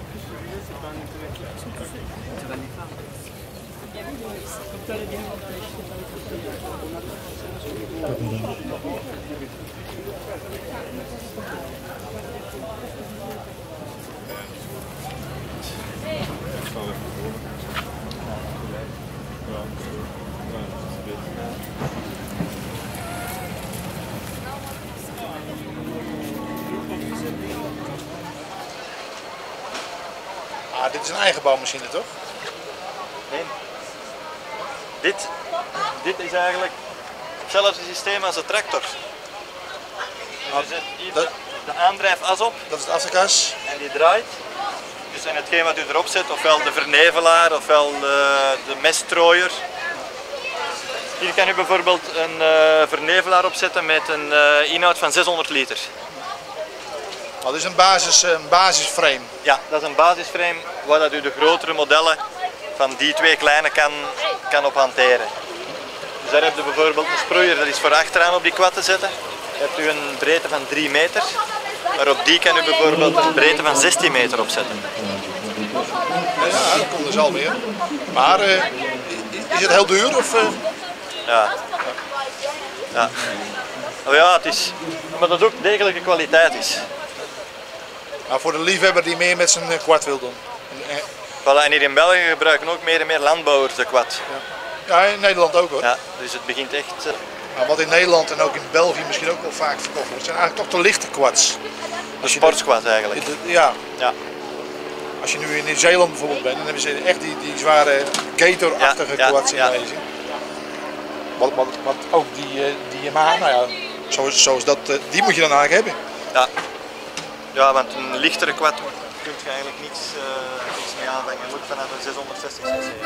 en plus, le billet, c'est pas un automatique. Tu vas les faire. Comme tu as les biens, on a pas forcément. Thank you. Ah, dit is een eigen bouwmachine toch? Nee. Dit, dit is eigenlijk hetzelfde systeem als de tractor. Dus er zit hier dat- de aandrijfas op Dat is het afterkas. en die draait. Dus en hetgeen wat u erop zet, ofwel de vernevelaar ofwel de, de meststrooier. Hier kan u bijvoorbeeld een eh, vernevelaar opzetten met een eh, inhoud van 600 liter. Dit is een, basis, een basisframe. Ja, dat is een basisframe waar dat u de grotere modellen van die twee kleine kan, kan op hanteren. Dus daar heb je bijvoorbeeld een sproeier, dat is voor achteraan op die kwad te zetten. Dan hebt u een breedte van 3 meter, maar op die kan u bijvoorbeeld een breedte van 16 meter opzetten. Ja, dat komt dus alweer. Maar eh, is het heel duur? Of, eh? Ja. Ja. Oh ja, het is, maar dat ook degelijke kwaliteit is. Nou, voor de liefhebber die meer met zijn eh, kwart wil doen. En, eh, Voilà, en hier in België gebruiken ook meer en meer landbouwers de kwad. Ja, in Nederland ook hoor. Ja, dus het begint echt... eh, Maar wat in Nederland en ook in België misschien ook wel vaak verkocht wordt, zijn eigenlijk toch de lichte kwads. Een sportsquad eigenlijk. Ja, Ja. als je nu in Nieuw-Zeeland bijvoorbeeld bent, dan hebben ze echt die, die zware gator-achtige Ja, ja, kwads in ja. wezen. Wat, wat, wat ook die, die Yamaha, nou ja, zoals, zoals dat, die moet je dan eigenlijk hebben. Ja. Ja, want een lichtere kwad kun je eigenlijk niets, eh, niets mee aanvangen. Je moet vanaf een 660 cc.